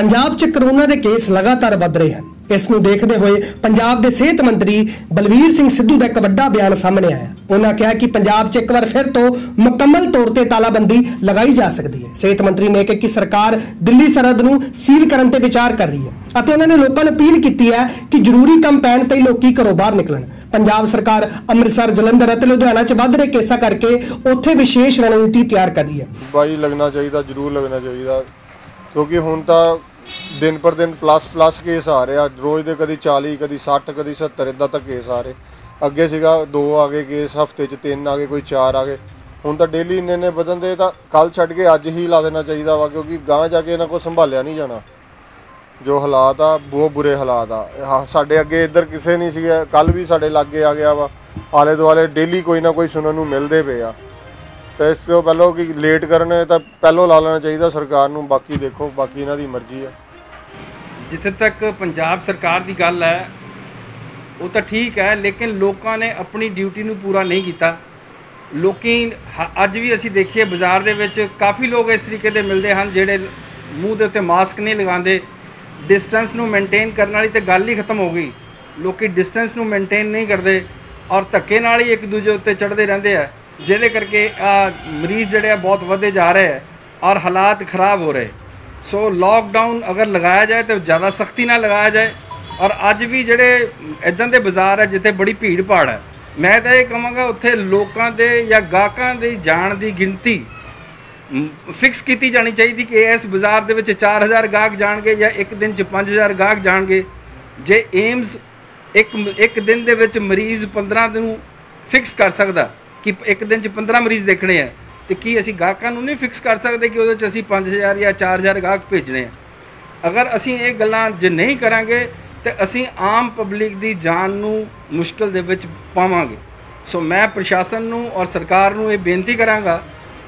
ਪੰਜਾਬ 'ਚ ਕਰੋਨਾ ਦੇ ਕੇਸ ਲਗਾਤਾਰ ਵੱਧ ਰਹੇ ਹਨ। ਇਸ ਨੂੰ ਦੇਖਦੇ ਹੋਏ ਪੰਜਾਬ ਦੇ ਸਿਹਤ ਮੰਤਰੀ ਬਲਵੀਰ ਸਿੰਘ ਸਿੱਧੂ ਦਾ ਇੱਕ ਵੱਡਾ ਬਿਆਨ ਸਾਹਮਣੇ ਆਇਆ। ਉਹਨਾਂ ਕਿਹਾ ਕਿ ਪੰਜਾਬ 'ਚ ਇੱਕ ਵਾਰ ਫਿਰ ਤੋਂ ਮੁਕੰਮਲ ਤੌਰ ਤੇ ਤਾਲਾਬੰਦੀ ਲਗਾਈ ਜਾ ਸਕਦੀ ਹੈ। ਸਿਹਤ ਮੰਤਰੀ ਨੇ ਕਿਹਾ ਕਿ ਸਰਕਾਰ ਦਿੱਲੀ ਸਰਹੱਦ ਨੂੰ ਸੀਲ ਕਰਨ ਤੇ ਵਿਚਾਰ ਕਰ ਰਹੀ ਹੈ ਅਤੇ ਉਹਨਾਂ ਨੇ ਲੋਕਾਂ ਨੂੰ ਅਪੀਲ ਕੀਤੀ ਹੈ ਕਿ ਜ਼ਰੂਰੀ ਕੰਮ ਪੈਣ ਤੇ ਹੀ ਲੋਕੀ ਘਰੋਂ ਬਾਹਰ ਨਿਕਲਣ। ਪੰਜਾਬ ਸਰਕਾਰ ਅੰਮ੍ਰਿਤਸਰ, ਜਲੰਧਰ ਅਤੇ ਲੁਧਿਆਣਾ 'ਚ ਵੱਧ ਰਹੇ ਕੇਸਾਂ ਕਰਕੇ ਉੱਥੇ ਵਿਸ਼ੇਸ਼ ਰਣਨੀਤੀ ਤਿਆਰ ਕਰ ਰਹੀ ਹੈ। ਬਾਈ ਲੱਗਣਾ ਚਾਹੀਦਾ, ਜ਼ਰੂਰ ਲੱਗਣਾ ਚਾਹੀਦਾ। ਕਿਉਂਕਿ ਹੁਣ ਤਾਂ ਦਿਨ ਪਰ ਦਿਨ ਪਲੱਸ ਪਲੱਸ ਕੇਸ ਆ ਰਹੇ। ਆ ਰੋਜ਼ ਦੇ ਕਦੀ 40 ਕਦੀ 60 ਕਦੀ 70 ਇਦਾਂ ਤੱਕ ਕੇਸ ਆ ਰਹੇ। ਅੱਗੇ ਸੀਗਾ ਦੋ ਆ ਗਏ ਕੇਸ ਹਫ਼ਤੇ 'ਚ ਤਿੰਨ ਆ ਗਏ, ਕੋਈ ਚਾਰ ਆ ਗਏ। ਹੁਣ ਤਾਂ ਡੇਲੀ ਇੰਨੇ ਨੇ ਵਧਣ ਦੇ, ਤਾਂ ਕੱਲ ਛੱਡ ਕੇ ਅੱਜ ਹੀ ਲਾ ਦੇਣਾ ਚਾਹੀਦਾ ਵਾ, ਕਿਉਂਕਿ ਗਾਂ ਜਾ ਕੇ ਇਹਨਾਂ ਕੋਲ ਸੰਭਾਲਿਆ ਨਹੀਂ ਜਾਣਾ। ਜੋ ਹਾਲਾਤ ਆ, ਬਹੁਤ ਬੁਰੇ ਹਾਲਾਤ ਆ। ਆਹ ਸਾਡੇ ਅੱਗੇ ਇੱਧਰ ਕਿਸੇ ਨਹੀਂ ਸੀਗਾ ਕੱਲ ਵੀ ਸਾਡੇ ਲਾਗੇ ਆ ਗਿਆ ਵਾ। ਆਲੇ ਦੁਆਲੇ ਡੇਲੀ ਕੋਈ ਨਾ ਕੋਈ ਸੁਣਨ ਨੂੰ ਮਿਲਦੇ ਪਏ ਆ। ਤੇ ਇਸ ਤੋਂ ਪਹਿਲਾਂ ਕਿ ਲੇਟ ਕਰਨ, ਤਾਂ ਪਹਿਲਾਂ ਲਾ ਲੈਣਾ ਚਾਹੀਦਾ ਸਰਕਾਰ ਨੂੰ, ਬਾਕੀ ਦੇਖੋ, ਬਾਕੀ ਇਹਨਾਂ ਦੀ ਮਰਜ਼ੀ ਆ। ਜਿੱਥੇ ਤੱਕ ਪੰਜਾਬ ਸਰਕਾਰ ਦੀ ਗੱਲ ਹੈ, ਉਹ ਤਾਂ ਠੀਕ ਹੈ, ਲੇਕਿਨ ਲੋਕਾਂ ਨੇ ਆਪਣੀ ਡਿਊਟੀ ਨੂੰ ਪੂਰਾ ਨਹੀਂ ਕੀਤਾ। ਲੋਕੀ ਹ- ਅੱਜ ਵੀ ਅਸੀਂ ਦੇਖੀਏ, ਬਾਜ਼ਾਰ ਦੇ ਵਿੱਚ ਕਾਫੀ ਲੋਕ ਇਸ ਤਰੀਕੇ ਦੇ ਮਿਲਦੇ ਹਨ, ਜਿਹੜੇ ਮੂੰਹ ਦੇ ਉੱਤੇ ਮਾਸਕ ਨਹੀਂ ਲਗਾਉਂਦੇ। ਡਿਸਟੈਂਸ ਨੂੰ ਮੇਨਟੇਨ ਕਰਨ ਵਾਲੀ ਤੇ ਗੱਲ ਹੀ ਖਤਮ ਹੋ ਗਈ। ਲੋਕੀ ਡਿਸਟੈਂਸ ਨੂੰ ਮੇਨਟੇਨ ਨਹੀਂ ਕਰਦੇ ਔਰ ਧੱਕੇ ਨਾਲ ਹੀ ਇੱਕ ਦੂਜੇ ਉੱਤੇ ਚੜ੍ਹਦੇ ਰਹਿੰਦੇ ਆ, ਜਿਹਦੇ ਕਰਕੇ ਮਰੀਜ਼ ਜਿਹੜੇ ਆ ਬਹੁਤ ਵਧਦੇ ਜਾ ਰਹੇ ਆ ਔਰ ਹਾਲਾਤ ਖਰਾਬ ਹੋ ਰਹੇ। ਸੋ ਲੋਕਡਾਊਨ ਅਗਰ ਲਗਾਇਆ ਜਾਏ ਤਾਂ ਜ਼ਿਆਦਾ ਸਖਤੀ ਨਾਲ ਲਗਾਇਆ ਜਾਏ। ਔਰ ਅੱਜ ਵੀ ਜਿਹੜੇ ਇਦਾਂ ਦੇ ਬਾਜ਼ਾਰ ਹੈ ਜਿੱਥੇ ਬੜੀ ਭੀੜ ਭਾੜ ਹੈ ਮੈਂ ਤਾਂ ਇਹ ਕਹਾਂਗਾ ਉੱਥੇ ਲੋਕਾਂ ਦੇ ਜਾਂ ਗਾਹਕਾਂ ਦੇ ਜਾਣ ਦੀ ਗਿਣਤੀ ਫਿਕਸ ਕੀਤੀ ਜਾਣੀ ਚਾਹੀਦੀ ਕਿ ਇਸ ਬਾਜ਼ਾਰ ਦੇ ਵਿੱਚ 4000 ਗਾਹਕ ਜਾਣਗੇ ਜਾਂ ਇੱਕ ਦਿਨ 'ਚ 5000 ਗਾਹਕ ਜਾਣਗੇ। ਜੇ ਏਮਸ ਇੱਕ ਇੱਕ ਦਿਨ ਦੇ ਵਿੱਚ ਮਰੀਜ਼ 15 ਨੂੰ ਫਿਕਸ ਕਰ ਸਕਦਾ ਕਿ ਇੱਕ ਦਿਨ 'ਚ 15 ਮਰੀਜ਼ ਦੇਖਣੇ ਆ ਤੇ ਕੀ ਅਸੀਂ ਗਾਹਕਾਂ ਨੂੰ ਨਹੀਂ ਫਿਕਸ ਕਰ ਸਕਦੇ ਕਿ ਉਹਦੇ 'ਚ ਅਸੀਂ 5000 ਜਾਂ 4000 ਗਾਹਕ ਭੇਜਣੇ ਆ? ਅਗਰ ਅਸੀਂ ਇਹ ਗੱਲਾਂ ਜੇ ਨਹੀਂ ਕਰਾਂਗੇ, ਤੇ ਅਸੀਂ ਆਮ ਪਬਲਿਕ ਦੀ ਜਾਨ ਨੂੰ ਮੁਸ਼ਕਲ ਦੇ ਵਿੱਚ ਪਾਵਾਂਗੇ। ਸੋ ਮੈਂ ਪ੍ਰਸ਼ਾਸਨ ਨੂੰ ਔਰ ਸਰਕਾਰ ਨੂੰ ਇਹ ਬੇਨਤੀ ਕਰਾਂਗਾ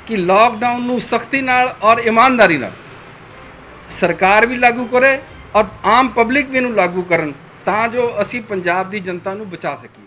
ਕਿ ਲਾਕਡਾਊਨ ਨੂੰ ਸਖਤੀ ਨਾਲ ਔਰ ਇਮਾਨਦਾਰੀ ਨਾਲ ਸਰਕਾਰ ਵੀ ਲਾਗੂ ਕਰੇ ਔਰ ਆਮ ਪਬਲਿਕ ਵੀ ਇਹਨੂੰ ਲਾਗੂ ਕਰਨ ਤਾਂ ਜੋ ਅਸੀਂ ਪੰਜਾਬ ਦੀ ਜਨਤਾ ਨੂੰ ਬਚਾ ਸਕੀਏ।